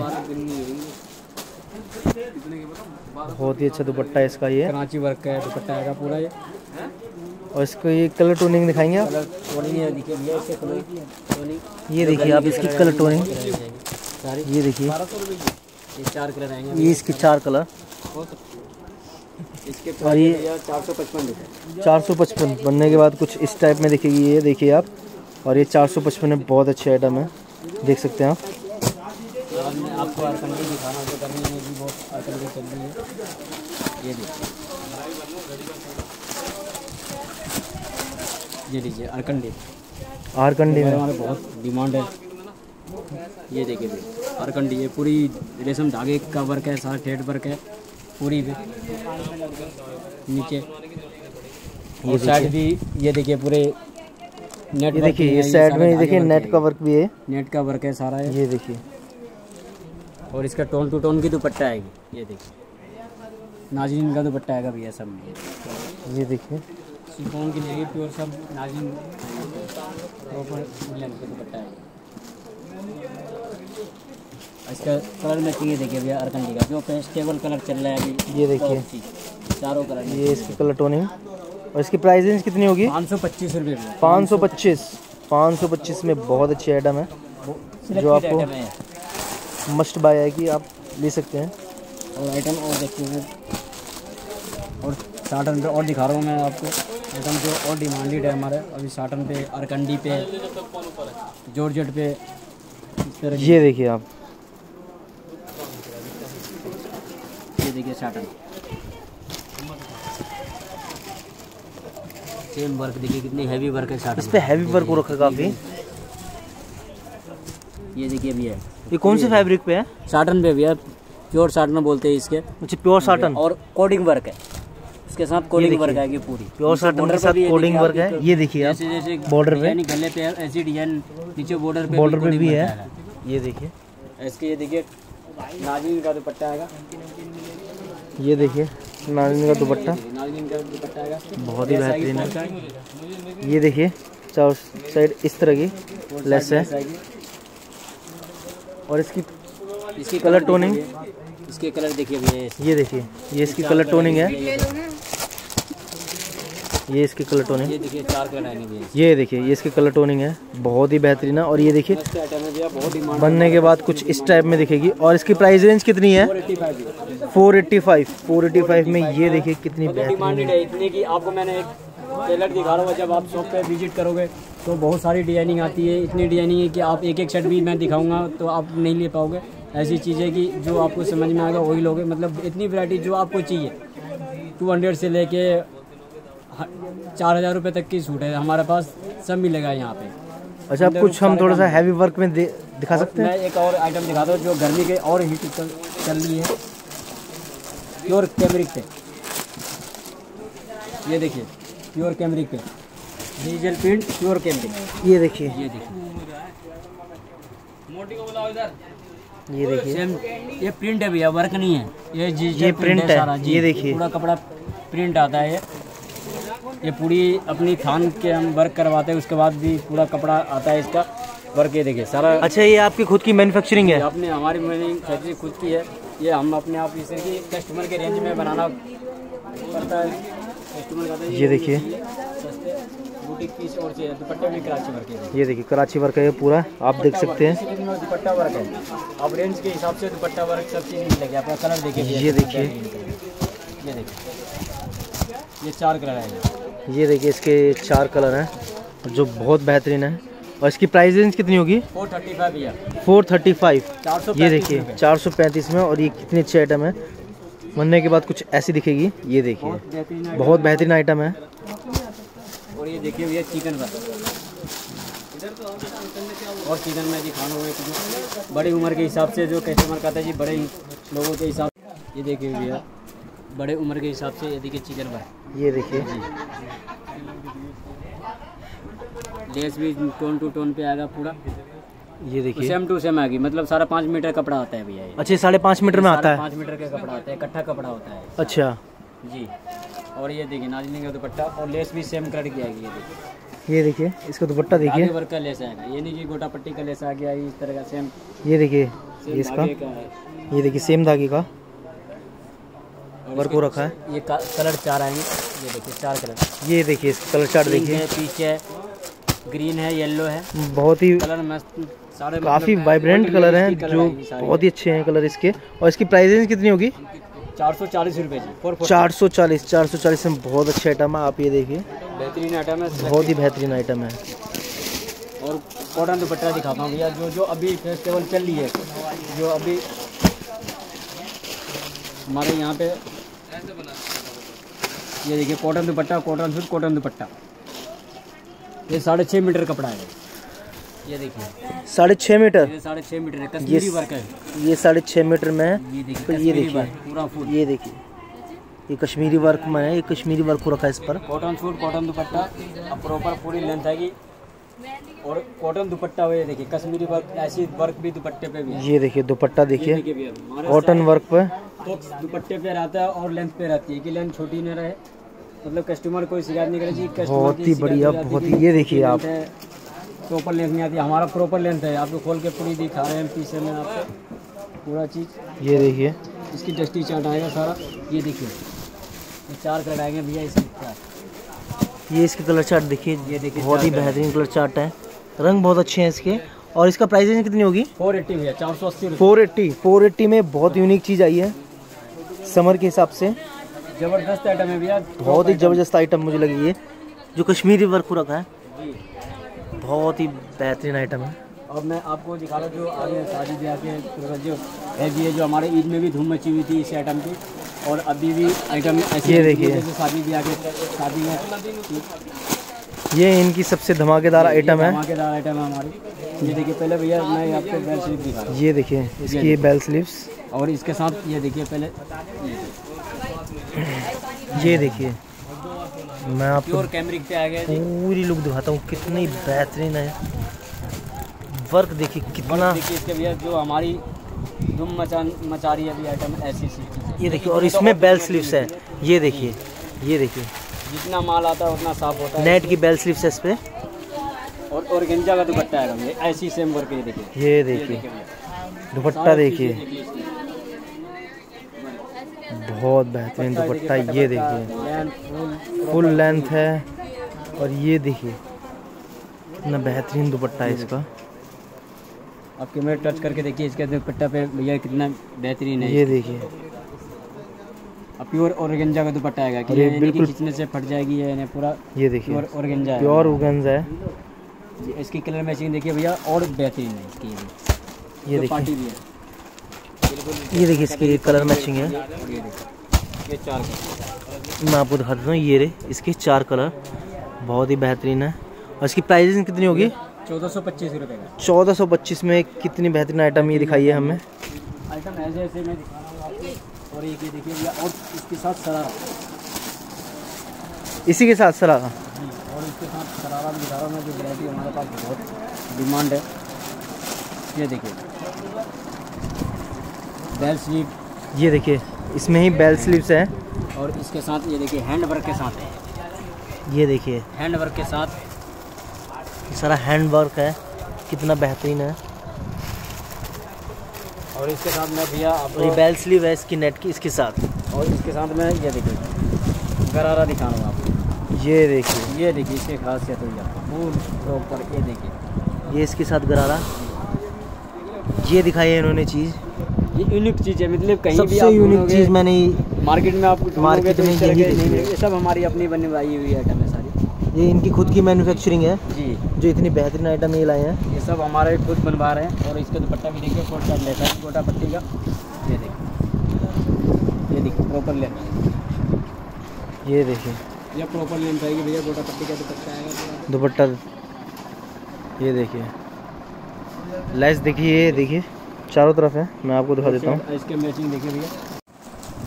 बहुत ही अच्छा दुपट्टा है इसका ये। कराची वर्क का है दुपट्टा आएगा पूरा ये। और इसको ये कलर टोनिंग दिखाएँगे आप? है ये देखिए। आप इसकी कलर टोनिंग। ये देखिए। ये चार कलर आएँगे। ये इसके चार कलर। इसके और ये- चार सौ पचपन चार सौ पचपन बनने के बाद कुछ इस टाइप में दिखेगी ये देखिए आप। और ये चार सौ पचपन में बहुत अच्छे आइटम है। देख सकते हैं आप। आपको अरकंडी दिखाना जो गर्मी में भी बहुत अरकंडी चल रही है। ये देखिए। ये लीजिए अरकंडी आरकंडी में। हमारे बहुत डिमांड है। ये देखिए देखिए अरकंडी ये पूरी रेशम धागे का वर्क है सारा थ्रेड वर्क है पूरी भी नीचे। और साइड भी ये देखिए पूरे नेट ये देखिए ये साइड में देखिए नेट का वर्क भी है। नेट का वर्क है सारा ये ये देखिए। और इसका टोन टू टोन की दुपट्टा आएगी ये देखिए। नाजिन का दुपट्टा आएगा भैया सब में। ये देखिए। सिफोन की लेगी प्योर सब नाजिन प्रॉपर का दुपट्टा आएगा इसका कलर मैचिंग ये देखिए भैया अरकंडी का जो पेस्टेबल कलर चल रहा है अभी। ये देखिए। चारों कलर ये इसकी कलर टोनिंग और इसकी प्राइस रेंज कितनी होगी? पाँच सौ पच्चीस रुपये पाँच सौ पच्चीस। पाँच सौ पच्चीस में बहुत अच्छी आइटम है। जो आपको मस्ट बाय है कि आप ले सकते हैं। और आइटम और देखिए और साटन पे और दिखा रहा हूँ मैं आपको। आइटम जो और डिमांडेड है हमारे। अभी साटन पे अरकंडी पे जॉर्जेट पे ये देखिए आप। ये देखिए साटन सेम वर्क देखिए कितनी हैवी वर्क है साटन इस पे हैवी वर्क हो रखा है काफ़ी। ये देखिए भैया ये कौन से फैब्रिक पे है? साटन पे भैया प्योर साटन बोलते हैं इसके। अच्छा प्योर साटन और कोडिंग वर्क है। इसके साथ कोडिंग। वर्क आएगी पूरी। प्योर साटन के साथ कोडिंग वर्क है। ये देखिए आप जैसे पे। डिज़ाइन गले पे ऐसी डिज़ाइन नीचे बॉर्डर पे बॉर्डर पे भी है। ये देखिए। इसके ये देखिए नाजिन का दुपट्टा आएगा। ये देखिए नारिन का दुपट्टा। नाजिन का दुपट्टा आएगा। बहुत ही बेहतरीन है। ये देखिए चारों साइड इस तरह की लेस है। और इसकी इसकी कलर टोनिंग? इसके कलर देखिए ये। देखिए ये इसकी कलर टोनिंग है। ये इसकी कलर टोनिंग ये देखिए चार कलर आएँगे ये देखिए ये इसकी कलर टोनिंग है। बहुत ही बेहतरीन है। और ये देखिए बनने के बाद कुछ इस टाइप में दिखेगी। और इसकी प्राइस रेंज कितनी है? फोर एट्टी फाइव 485 485 में ये देखिए कितनी बेहतरीन है। इतने की। आपको मैंने एक टेलर दिखा रहा हूँ जब आप शॉप पे विज़िट करोगे तो बहुत सारी डिज़ाइनिंग आती है। इतनी डिज़ाइनिंग है कि आप एक एक शर्ट भी मैं दिखाऊँगा तो आप नहीं ले पाओगे। ऐसी चीज़ें कि जो आपको समझ में आएगा वही लोगे। मतलब इतनी वैरायटी जो आपको चाहिए टू हंड्रेड से लेके चार हज़ार रुपये तक की सूट है। हमारे पास सब मिलेगा यहाँ पे। अच्छा कुछ हम थोड़ा सा हैवी वर्क में दिखा सकते हैं? मैं एक और आइटम दिखाता हूँ जो गर्मी के और हीट चल, रही है। प्योर कैमरिक पे। ये देखिए प्योर कैमरिक पे। डिजिटल प्रिंट प्योर कैमरिक ये देखिए। ये देखिए। ये देखिए। सेम ये प्रिंट है भैया वर्क नहीं है। ये डिजिटल ये print है, जी ये देखिए। पूरा कपड़ा प्रिंट आता है। ये ये पूरी अपनी थान के हम वर्क करवाते हैं उसके बाद भी पूरा कपड़ा आता है इसका वर्क ये देखिए सारा अच्छा ये आपकी खुद की मैन्युफैक्चरिंग है? अपने हमारी मैंने फैक्ट्री खुद की है ये हम अपने आप इसे कि कस्टमर के रेंज में बनाना पड़ता है। कस्टमर है ये देखिए। बुटीक पीस और चाहिए दुपट्टे में कराची वर्क है। ये देखिए कराची वर्क है ये पूरा आप देख सकते हैं। दुपट्टा वर्क है। अब रेंज के हिसाब से दुपट्टा वर्क सब चीज़ मिलेगी आपका कलर देखिए। ये देखिए। ये देखिए। ये चार कलर है। ये देखिए इसके चार कलर हैं जो बहुत बेहतरीन है। और इसकी प्राइस रेंज कितनी होगी? फोर थर्टी फाइव भैया। 435 चार सौ ये देखिए 435 में और ये कितनी अच्छी आइटम है। बनने के बाद कुछ ऐसी दिखेगी ये देखिए। बहुत बेहतरीन बहुत बेहतरीन आइटम है। और ये देखिए भैया चिकन और चिकन में दिखाना हुआ कि बड़ी उम्र के हिसाब से जो कस्टमर कहता है जी बड़े लोगों के हिसाब ये देखिए भैया। बड़े उम्र के हिसाब से ये देखिए चिकन वर्क ये देखिए। लेस भी टोन टू टोन पे आएगा पूरा। ये देखिए। सेम टू सेम आएगी मतलब सारा पाँच मीटर कपड़ा आता है भैया अच्छा साढ़े पाँच मीटर में आता है? पाँच मीटर का कपड़ा आता है इकट्ठा कपड़ा होता है। अच्छा। जी। और ये देखिए नाजनी का दुपट्टा और लेस भी सेम कलर की आएगी ये देखिए। ये देखिए इसका दुपट्टा देखिए। वर्क का लेस आएगा ये नहीं कि गोटा पट्टी का लेस आ गया इस तरह का सेम। ये देखिए ये इसका। ये देखिए सेम धागे का। वर्क हो रखा है। ये कलर चार आएँगे। ये देखिए चार कलर। ये देखिए कलर पिंक देखिए। है ग्रीन है येलो है। बहुत ही कलर मस्त सारे काफ़ी मतलब वाइब्रेंट कलर हैं जो बहुत ही अच्छे हैं कलर इसके। और इसकी प्राइस रेंज कितनी होगी? चार सौ चालीस रुपये जी फोर फोर 440 440 में बहुत अच्छे आइटम है आप ये देखिए। बेहतरीन आइटम है बहुत ही बेहतरीन आइटम है। और कॉटन दुपट्टा दिखाता हूँ भैया जो जो अभी फेस्टिवल चल रही है जो अभी हमारे यहाँ पे ये देखिए cotton dupatta cotton suit cotton dupatta. ये साढ़े छः मीटर कपड़ा है। ये देखिए। साढ़े छः मीटर? ये साढ़े छः मीटर है कश्मीरी वर्क है। ये साढ़े छः मीटर में है। ये देखिए तो ये देखिए। वर्क पूरा फुल ये देखिए। ये कश्मीरी वर्क में है ये कश्मीरी वर्क हो रखा है इस पर। कॉटन सूट कॉटन दुपट्टा अब प्रॉपर पूरी लेंथ आएगी। और कॉटन दुपट्टा हुआ ये देखिए कश्मीरी वर्क ऐसी वर्क भी दुपट्टे पे भी है। ये देखिए दुपट्टा देखिए। कॉटन वर्क पे। तो दुपट्टे पे रहता है और लेंथ पे रहती है कि लेंथ छोटी न रहे। मतलब कस्टमर कोई शिकायत नहीं करे जी बहुत ही बढ़िया, बहुत ही- ये देखिए आप। प्रॉपर लेंथ नहीं आती हमारा प्रॉपर लेंथ है। आपको खोल के पूरी दिखा रहे हैं पीछे में आपको पूरा चीज़। ये देखिए। इसकी डस्टी चार्ट आएगा सारा। ये देखिए ये चार कलर आएँगे भैया इसमें। चार ये इसके कलर चार्ट देखिए ये देखिए बहुत ही बेहतरीन कलर चार्ट है। रंग बहुत अच्छे हैं इसके। और इसका प्राइस कितनी होगी? फोर एट्टी भैया चार सौ अस्सी रुपये 480 480 में बहुत यूनिक चीज़ आई है। समर के हिसाब से। ज़बरदस्त आइटम है भैया। बहुत ही ज़बरदस्त आइटम मुझे लगी ये। जो कश्मीरी वर्क हो। रखा है बहुत ही बेहतरीन आइटम है। और मैं आपको दिखा रहा हूँ जो आगे शादी ब्याह के जो है भी है जो हमारे ईद में भी धूम मची हुई थी इस आइटम की। और अभी भी आइटम ऐसी ये देखिए। शादी ब्याह के शादी में ये इनकी सबसे धमाकेदार आइटम है। धमाकेदार आइटम है हमारी। ये देखिए पहले भैया मैं आपको बेल स्लीप दिखा ये देखिए इसकी बेल स्लीव्स हूँ और इसके साथ ये देखिए पहले। ये देखिए। मैं आपको प्योर कैमरिक पे आ गया पूरी लुक दिखाता हूँ कितनी बेहतरीन है। वर्क देखिए कितना देखिए इसके भैया जो हमारी धूम मचा मचा रही है अभी आइटम ऐसी सी ये देखिए और इसमें बेल स्लीव्स है। ये देखिए ये देखिए। जितना माल आता है उतना साफ़ होता है। नेट की बेल स्लीव्स है इस पर और और गेंजा का दुपट्टा है ऐसी सेम वर्क ये देखिए। ये देखिए। दुपट्टा देखिए। बहुत बेहतरीन दुपट्टा ये देखिए। फुल लेंथ है और ये देखिए कितना बेहतरीन दुपट्टा है इसका। आप कैमरे टच करके देखिए इसके दुपट्टा पे भैया कितना बेहतरीन है। ये देखिए। अब प्योर ऑर्गेंजा का दुपट्टा आएगा कि ये बिल्कुल। खींचने से फट जाएगी ये पूरा ये देखिए। प्योर ऑर्गेंजा है। प्योर उगंज है। इसकी कलर मैचिंग देखिए भैया और बेहतरीन है इसकी। ये जो पार्टी भी है। ये देखिए इसकी कलर मैचिंग है। ये चार मैं आपको दिखा देता हूँ ये रे इसके चार कलर बहुत ही बेहतरीन है। और इसकी प्राइस कितनी होगी? चौदह सौ पच्चीस रुपये का चौदह सौ पच्चीस में कितनी बेहतरीन आइटम ये दिखाई है हमें? आइटम ऐसे ऐसे मैं दिखा रहा हूँ आपको और एक ये देखिए और इसके साथ सरारा। इसी के साथ सरारा? और इसके साथ सरारा भी दिखा रहा हूँ मैं जो वैरायटी हमारे पास बहुत डिमांड है। ये देखिए। बेल स्लीव ये देखिए इसमें ही बेल स्लीव्स है। और इसके साथ ये देखिए हैंड वर्क के साथ है। ये देखिए। हैंड वर्क के साथ। ये सारा हैंड वर्क है कितना बेहतरीन है। और इसके साथ मैं भैया और ये बेल स्लीव है इसकी नेट की इसके साथ। और इसके साथ मैं ये देखिए गरारा दिखा रहा हूँ आपको। ये देखिए। ये देखिए इसकी खासियत हुई आपको। फुल प्रॉपर ये देखिए। ये इसके साथ गरारा। ये दिखाई है इन्होंने चीज़। ये यूनिक चीज़ है मतलब कहीं भी सबसे आप यूनिक चीज़ मैंने मार्केट में आप मार्केट तो में यही सब हमारी अपनी बनवाई हुई आइटम है सारी। ये इनकी खुद की मैन्युफैक्चरिंग है जी। जो इतनी बेहतरीन आइटम ये लाए हैं। ये सब हमारे खुद बनवा रहे हैं और इसका दुपट्टा भी देखिए फोर साइड लेता है छोटा पट्टी का। ये देखिए ये देखिए प्रॉपर लेंथ ये देखिए। ये प्रॉपर लेंथ आएगी भैया छोटा पट्टी का दुपट्टा आएगा दुपट्टा ये देखिए। लेस देखिए ये देखिए। चारों तरफ़ है मैं आपको दिखा देता हूँ। इसके मैचिंग देखिए भैया।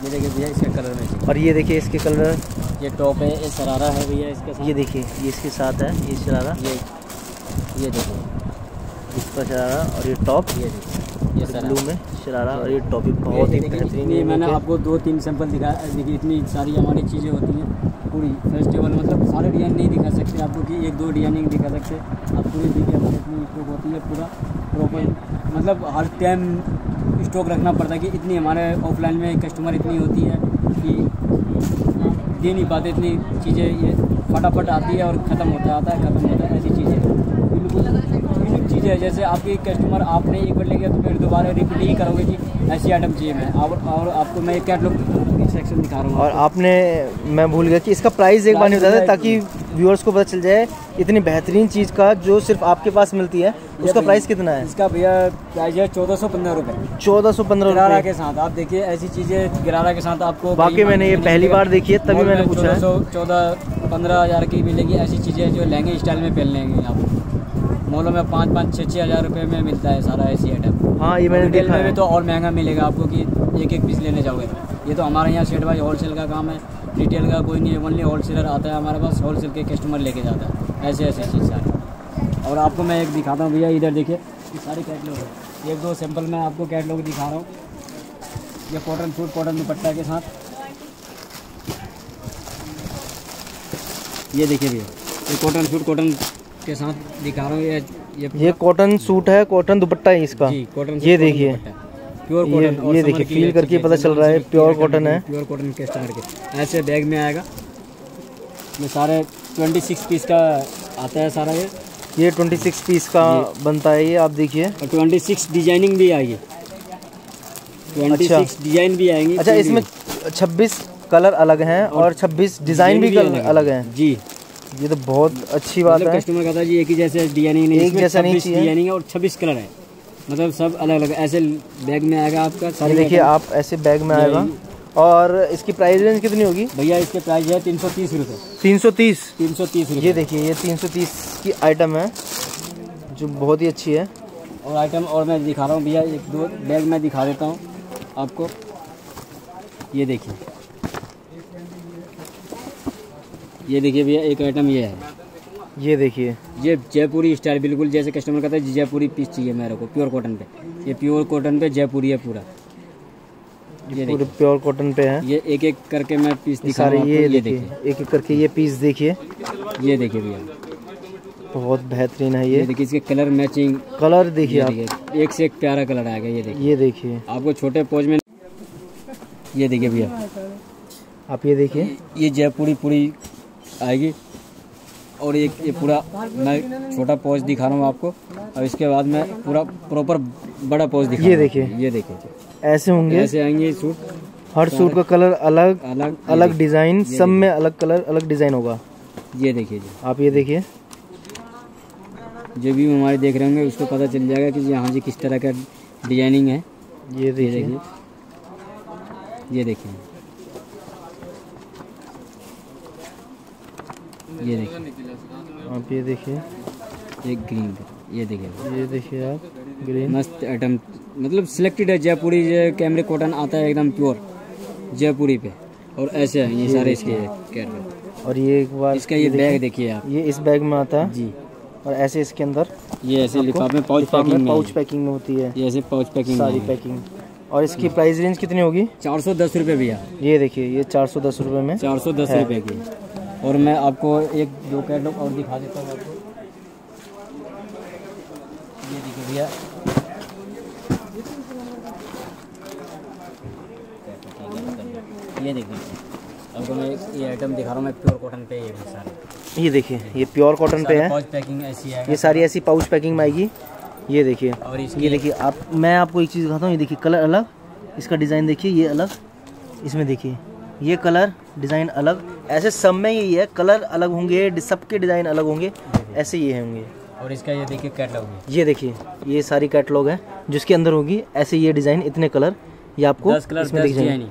ये देखिए भैया इसका कलर मैचिंग और ये देखिए इसके कलर ये टॉप है ये शरारा है भैया इसके साथ। ये देखिए ये इसके साथ है ये शरारा। ये ये देखिए। इसका शरारा और ये टॉप ये देखिए ये ब्लू में शरारा और ये टॉप भी बहुत ही बेहतरीन है मैंने आपको दो तीन सैंपल दिखाया देखिए इतनी सारी हमारी चीज़ें होती हैं। पूरी फेस्टिवल मतलब सारे डिज़ाइन नहीं दिखा सकते आपको कि, एक दो डिज़ाइन नहीं दिखा सकते। आप पूरी देखिए हमारे इतनी स्टॉक होती है, पूरा प्रॉपर मतलब हर टाइम स्टॉक रखना पड़ता है कि इतनी हमारे ऑफलाइन में कस्टमर इतनी होती है कि दे नहीं पाते, इतनी चीज़ें ये फटाफट आती है और ख़त्म होता आता है, ख़त्म होता है, ऐसी चीज़ें चीज़ है जैसे आपकी कस्टमर आपने एक बार लेके तो फिर दोबारा रिपीट ही करोगे कि ऐसी आइटम चाहिए मैं। और, और आपको मैं एक कैटलॉग सेक्शन दिखा रहा हूँ और आपने मैं भूल गया कि इसका प्राइस एक बार नहीं बता दें बताया ताकि व्यूअर्स को पता चल जाए इतनी बेहतरीन चीज़ का जो सिर्फ़ आपके पास मिलती है उसका प्राइस कितना है? इसका भैया प्राइस है चौदह सौ पंद्रह रुपये चौदह सौ पंद्रह गरारा के साथ आप देखिए ऐसी चीज़ें गरारा के साथ आपको बाकी मैंने ये पहली बार देखी है, तभी मैंने पूछा। चौदह पंद्रह हज़ार की मिलेगी ऐसी चीज़ें जो लहंगे स्टाइल में पहन लेंगे आप। मॉलों में पाँच पाँच छः छः हज़ार रुपये में मिलता है सारा ऐसी आइटम हाँ ये मैंने देखा में भी है। तो और महँगा मिलेगा आपको कि एक एक पीस लेने जाओगे। ये तो हमारे यहाँ सेट वाइज होलसेल का काम है। रिटेल का कोई नहीं है ओनली होलसेलर आता है हमारे पास होलसेल के कस्टमर लेके जाता है। ऐसे ऐसे चीज़ सारी। और आपको मैं एक दिखाता हूँ भैया इधर देखिए। सारी कैटलॉग है। एक दो सैंपल मैं आपको कैटलॉग दिखा रहा हूँ। ये कॉटन सूट कॉटन दुपट्टा के साथ। ये देखिए भैया। ये कॉटन सूट कॉटन के साथ दिखा रहा हूँ ये ये ये कॉटन सूट है कॉटन दुपट्टा है इसका। जी कॉटन ये देखिए। प्योर ये- कॉटन ये देखिए, feel करके पता चल रहा है, pure cotton है। प्योर कॉटन के स्टार के। ऐसे बैग में आएगा। ये सारे 26 पीस का आता है सारा ये। ये 26 पीस का बनता है ये आप देखिए। और 26 डिज़ाइनिंग भी आएगी। 26 डिज़ाइन भी आएँगी अच्छा इसमें 26 कलर अलग हैं और 26 डिज़ाइन भी अलग हैं। जी। ये तो बहुत अच्छी बात मतलब है। कस्टमर कहता है जी एक ही जैसे डिज़ाइनिंग नहीं एक इसमें जैसा नहीं डिज़ाइनिंग है और 26 कलर है। मतलब सब अलग अलग ऐसे बैग में आएगा आपका सारी देखिए आप ऐसे बैग में आएगा। और इसकी प्राइस रेंज कितनी होगी? भैया इसके प्राइस है तीन सौ तीस रुपये 330 तीन सौ तीस ये देखिए ये 330 की आइटम है जो बहुत ही अच्छी है। और आइटम और मैं दिखा रहा हूँ भैया एक दो बैग मैं दिखा देता हूँ आपको। ये देखिए। ये देखिए भैया एक आइटम ये है। ये देखिए। ये जयपुरी स्टाइल बिल्कुल जैसे कस्टमर कहता है जयपुरी पीस चाहिए मेरे को प्योर कॉटन पे। ये प्योर कॉटन पे जयपुरी है पूरा। ये पूरे प्योर कॉटन पे है। ये एक एक करके मैं पीस दिखा रहा हूँ ये ये देखिए देखिए। एक एक करके ये पीस देखिए। ये देखिए भैया। बहुत बेहतरीन है ये। ये देखिए इसके कलर मैचिंग कलर देखिए आप। एक से एक प्यारा कलर आएगा ये देखिए। ये देखिए। आपको छोटे पोज में ये देखिए भैया। आप ये देखिए। ये जयपुरी पूरी आएगी। और एक ये पूरा मैं छोटा पॉज दिखा रहा हूँ आपको। और इसके बाद मैं पूरा प्रॉपर बड़ा पॉज दिखा ये देखिए। ये देखिए। ऐसे होंगे। ऐसे आएँगे सूट हर सूट का कलर अलग अलग अलग डिज़ाइन सब में अलग कलर अलग डिज़ाइन होगा। ये देखिए जी। आप ये देखिए। जो भी हमारे देख रहे होंगे उसको पता चल जाएगा कि यहाँ जी किस तरह का डिज़ाइनिंग है। ये देखिए। ये देखिए। ये देखिए। आप ये देखिए। एक ग्रीन ये देखिए। ये देखिए आप ग्रीन मस्त आइटम मतलब सिलेक्टेड है जयपुरी जो कैमरे कॉटन आता है एकदम प्योर जयपुरी पे। और ऐसे हैं ये सारे इसके कैटलॉग और ये एक बार इसका ये बैग देखिए। आप। ये इस बैग में आता है। जी। और ऐसे इसके अंदर ये ऐसे लिफाफे में पाउच पैकिंग में पाउच पैकिंग में होती है। ये ऐसे पाउच पैकिंग सारी पैकिंग और इसकी प्राइस रेंज कितनी होगी? चार सौ दस रुपये भैया। ये देखिए ये चार सौ दस रुपये में चार सौ दस रुपये की। और मैं आपको एक दो कैटलॉग और दिखा देता हूँ आपको। ये देखिए भैया। ये देखिए। आपको मैं ये आइटम दिखा रहा हूँ मैं प्योर कॉटन पे ये सारे। ये देखिए ये प्योर कॉटन पे है। पाउच पैकिंग ऐसी है। ये सारी ऐसी पाउच पैकिंग में आएगी। ये देखिए। और ये देखिए आप मैं आपको एक चीज़ दिखाता हूँ ये देखिए कलर अलग इसका डिज़ाइन देखिए ये अलग। इसमें देखिए। ये कलर डिज़ाइन अलग। ऐसे सब में यही है कलर अलग होंगे सबके डिज़ाइन अलग होंगे ऐसे ये होंगे। और इसका ये देखिए कैटलॉग ये देखिए ये सारी कैटलॉग है जिसके अंदर होगी ऐसे ये डिज़ाइन इतने कलर ये आपको दस कलर इसमें दस दिख जाएँगे।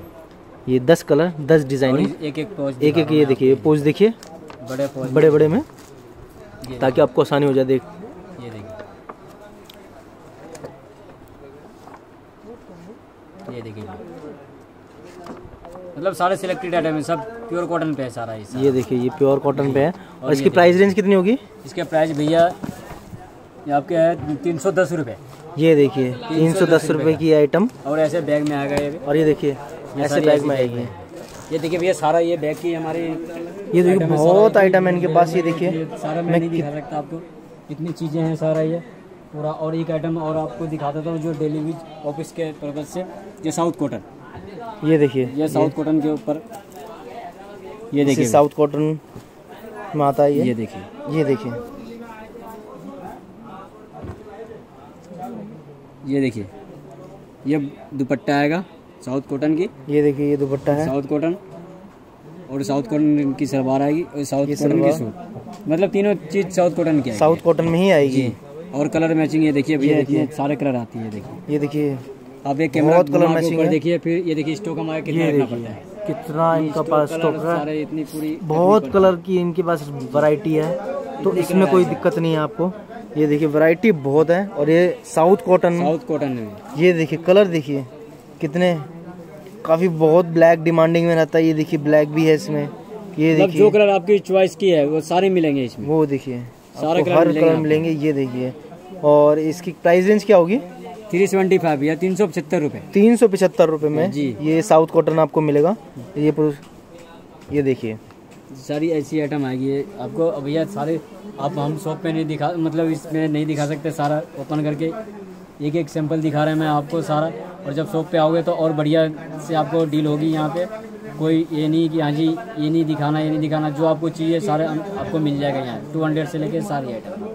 ये दस कलर दस डिज़ाइन। एक एक पाउच एक एक ये देखिए पोज देखिए। बड़े बड़े बड़े में ताकि आपको आसानी हो जाए देख। ये देखिए। ये देखिए। मतलब सारे सिलेक्टेड आइटम है सब प्योर कॉटन पे है सारा ये सारा। ये देखिए ये प्योर कॉटन पे है। और इसकी प्राइस रेंज कितनी होगी? इसके प्राइस भैया ये आपके है तीन सौ दस रुपये ये देखिए तीन सौ दस रुपये की आइटम और ऐसे बैग में ये भी और ये देखिए ऐसे बैग में आएगी ये देखिए भैया सारा ये बैग की हमारी ये देखिए बहुत आइटम है इनके पास ये देखिए। सारा मैं नहीं दिखा सकता आपको इतनी चीज़ें हैं सारा ये। पूरा और एक आइटम और आपको दिखा देता हूँ जो डेली यूज़ ऑफ़िस के पर्पज से ये साउथ कॉटन ये देखिए। ये साउथ कॉटन के ऊपर। ये देखिए। साउथ कॉटन में आता है ये। ये देखिए। ये देखिए। ये देखिए। ये दुपट्टा आएगा साउथ कॉटन की। ये देखिए ये दुपट्टा है। South cotton. और साउथ कॉटन की सलवार आएगी। और साउथ कॉटन की सूट। मतलब तीनों चीज़ साउथ कॉटन की साउथ कॉटन में ही आएगी। और कलर मैचिंग ये देखिए भैया ये देखिए। इतने सारे कलर आती है देखिए। ये देखिए। आप एक कैमरा बहुत कलर मैचिंग है। देखिए फिर ये देखिए स्टॉक हमारा कितना रखना पड़ता है। कितना इनका पास स्टॉक है। इतनी पूरी बहुत कलर की इनके पास वैरायटी है। तो इसमें कोई दिक्कत नहीं है आपको। ये देखिए वैरायटी बहुत है। और ये साउथ कॉटन साउथ कॉटन ये देखिए कलर देखिए कितने काफ़ी बहुत ब्लैक डिमांडिंग में रहता है। ये देखिए ब्लैक भी है इसमें। ये मतलब जो कलर आपकी चॉइस की है वो सारे मिलेंगे इसमें। वो देखिए सारे कलर हर मिलेंगे कलर मिलेंगे ये देखिए। और इसकी प्राइस रेंज क्या होगी? थ्री सेवेंटी फाइव या तीन सौ पचहत्तर रुपये तीन सौ पचहत्तर रुपये में जी। ये साउथ कॉटन आपको मिलेगा। ये ये देखिए। सारी ऐसी आइटम आएगी। आपको भैया सारे आप हम शॉप पे नहीं दिखा मतलब इसमें नहीं दिखा सकते सारा ओपन करके एक एक सैंपल दिखा रहे हैं मैं आपको सारा। और जब शॉप पे आओगे तो और बढ़िया से आपको डील होगी यहाँ पे। कोई ये नहीं कि हाँ जी ये नहीं दिखाना ये नहीं दिखाना। जो आपको चाहिए सारे आपको मिल जाएगा यहाँ। टू हंड्रेड से लेके सारी आइटम